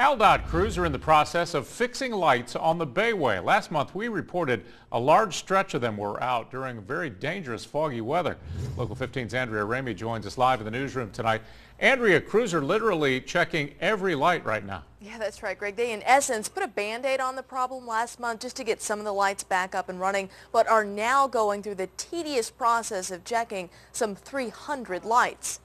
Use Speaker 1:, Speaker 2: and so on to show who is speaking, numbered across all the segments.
Speaker 1: ALDOT crews are in the process of fixing lights on the Bayway. Last month we reported a large stretch of them were out during very dangerous foggy weather. Local 15's Andrea Ramey joins us live in the newsroom tonight. Andrea, crews are literally checking every light right now.
Speaker 2: Yeah, that's right, Greg. They, in essence, put a Band-Aid on the problem last month just to get some of the lights back up and running, but are now going through the tedious process of checking some 300 lights.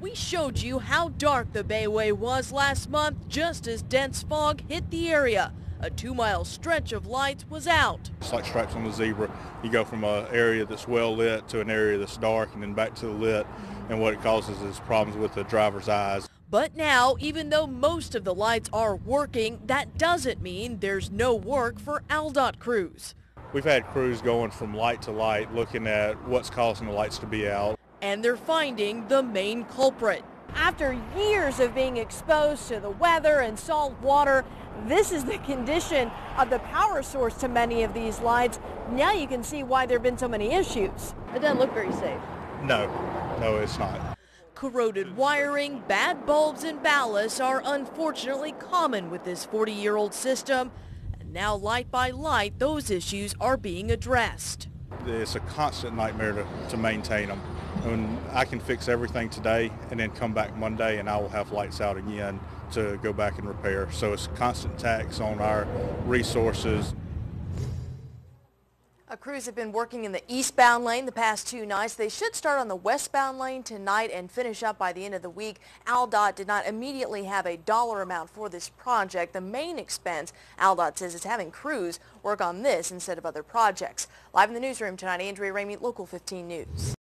Speaker 3: We showed you how dark the Bayway was last month just as dense fog hit the area. A two-mile stretch of lights was out.
Speaker 4: It's like stripes on the zebra. You go from an area that's well lit to an area that's dark and then back to the lit. And what it causes is problems with the driver's eyes.
Speaker 3: But now, even though most of the lights are working, that doesn't mean there's no work for ALDOT crews.
Speaker 4: We've had crews going from light to light looking at what's causing the lights to be out
Speaker 3: and they're finding the main culprit.
Speaker 5: After years of being exposed to the weather and salt water, this is the condition of the power source to many of these lights. Now you can see why there have been so many issues.
Speaker 2: It doesn't look very safe.
Speaker 4: No, no, it's not.
Speaker 3: Corroded wiring, bad bulbs, and ballasts are unfortunately common with this 40-year-old system. And now, light by light, those issues are being addressed.
Speaker 4: It's a constant nightmare to, to maintain them. I can fix everything today and then come back Monday and I will have lights out again to go back and repair. So it's constant tax on our resources.
Speaker 2: Crews have been working in the eastbound lane the past two nights. They should start on the westbound lane tonight and finish up by the end of the week. ALDOT did not immediately have a dollar amount for this project. The main expense, ALDOT says, is having crews work on this instead of other projects. Live in the newsroom tonight, Andrea Ramey, Local 15 News.